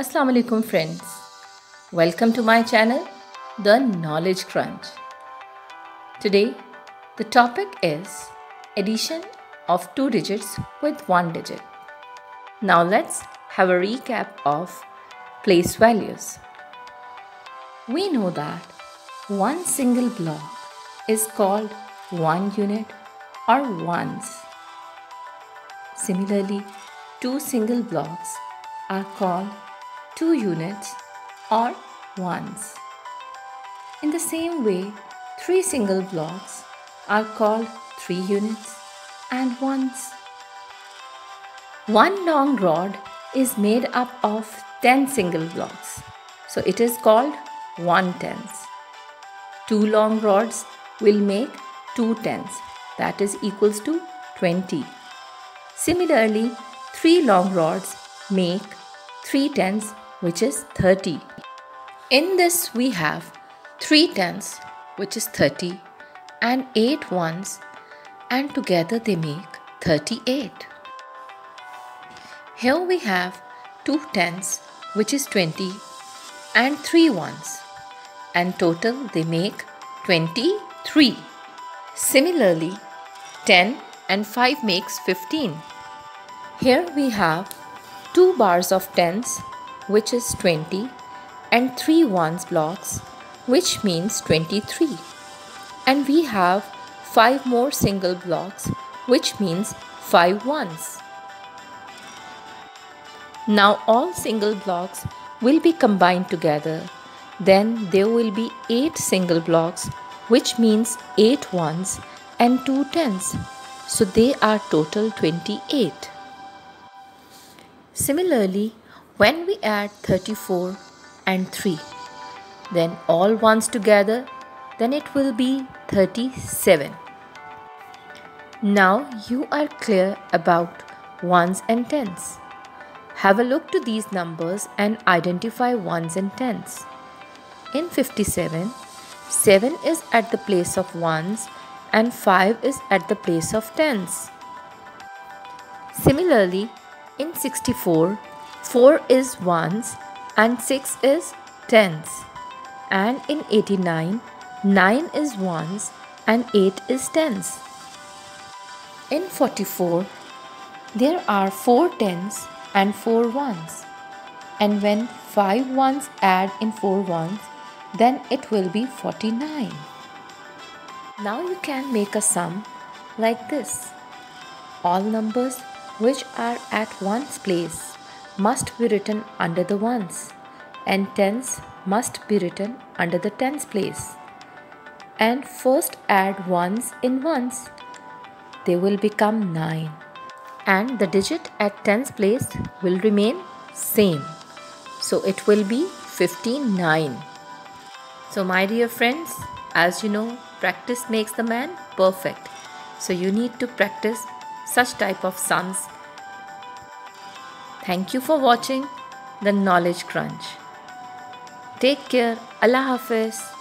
Assalamu alaikum friends. Welcome to my channel, The Knowledge Crunch. Today, the topic is addition of two digits with one digit. Now let's have a recap of place values. We know that one single block is called one unit or ones. Similarly, two single blocks are called two units or ones. In the same way, three single blocks are called three units and ones. One long rod is made up of 10 single blocks, so it is called one tens. Two long rods will make two tens, that is equals to 20. Similarly, three long rods make three tens which is 30. In this we have 3 tens which is 30 and 8 ones and together they make 38. Here we have 2 tens which is 20 and 3 ones and total they make 23. Similarly 10 and 5 makes 15. Here we have 2 bars of tens which is 20 and 3 ones blocks which means 23 and we have 5 more single blocks which means 5 ones. Now all single blocks will be combined together then there will be 8 single blocks which means 8 ones and 2 tens so they are total 28. Similarly when we add 34 and 3, then all ones together, then it will be 37. Now you are clear about ones and tens. Have a look to these numbers and identify ones and tens. In 57, 7 is at the place of ones and 5 is at the place of tens. Similarly, in 64, 4 is ones and 6 is tens. And in 89, 9 is ones and 8 is tens. In 44, there are 4 tens and 4 ones. And when 5 ones add in 4 ones, then it will be 49. Now you can make a sum like this. All numbers which are at ones place must be written under the ones and tens must be written under the tens place. And first add ones in ones. They will become 9 and the digit at tens place will remain same. So it will be 59. So my dear friends, as you know, practice makes the man perfect. So you need to practice such type of sums Thank you for watching the Knowledge Crunch. Take care. Allah Hafiz.